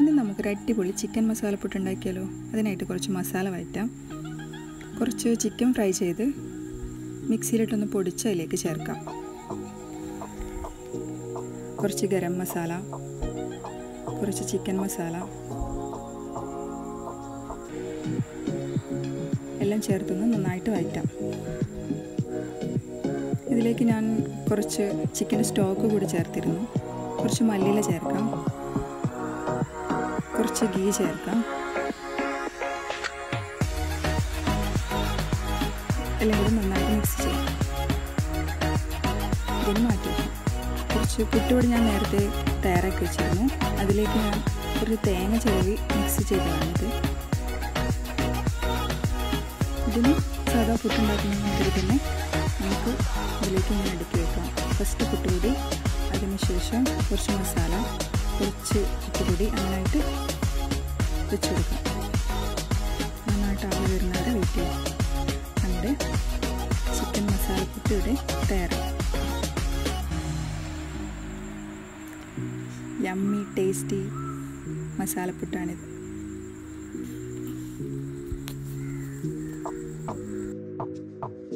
ഇനി നമുക്കൊരു അടിപൊളി ചിക്കൻ മസാലപ്പൊട്ട് ഉണ്ടാക്കിയാലോ അതിനായിട്ട് കുറച്ച് മസാല വഴറ്റാം. കുറച്ച് ചിക്കൻ ഫ്രൈ ചെയ്ത് മിക്സിയിലിട്ടൊന്ന് പൊടിച്ച് അതിലേക്ക് ചേർക്കാം. കുറച്ച് ഗരം മസാല കുറച്ച് ചിക്കൻ മസാല എല്ലാം ചേർത്തൊന്ന് നന്നായിട്ട് വഴറ്റാം. ഇതിലേക്ക് ഞാൻ കുറച്ച് ചിക്കൻ സ്റ്റോക്ക് കൂടി ചേർത്തിരുന്നു. കുറച്ച് മല്ലിയില ചേർക്കാം. കുറച്ച് ഗീ ചേർക്കാം. എല്ലാം കൂടി നന്നായിട്ട് മിക്സ് ചെയ്യാം. ഇതിന് മാറ്റി കുറച്ച് പുട്ടുപൊടി ഞാൻ നേരത്തെ തയ്യാറാക്കി വെച്ചിരുന്നു. അതിലേക്ക് ഞാൻ ഒരു തേങ്ങ ചിരവി മിക്സ് ചെയ്തതാണിത് ഇതിന് സാധാ പുട്ടുണ്ടാക്കുന്ന മാതിരി തന്നെ നമുക്ക് അതിലേക്ക് ഇങ്ങനെ അടുക്കി വെക്കാം. ഫസ്റ്റ് പുട്ടുപൊടി അതിനുശേഷം കുറച്ച് മസാല കുറച്ച് ചുക്കുപൊടി അങ്ങനായിട്ട് വെച്ച് കൊടുക്കാം നന്നായിട്ട് ആവി വരുന്നവരെ വെയിറ്റ് ചെയ്യാം. നമ്മുടെ ചിക്കൻ മസാലക്കുട്ടി ഇവിടെ തയ്യാറായി. യമ്മി ടേസ്റ്റി മസാലപ്പുട്ടാണിത് Thank.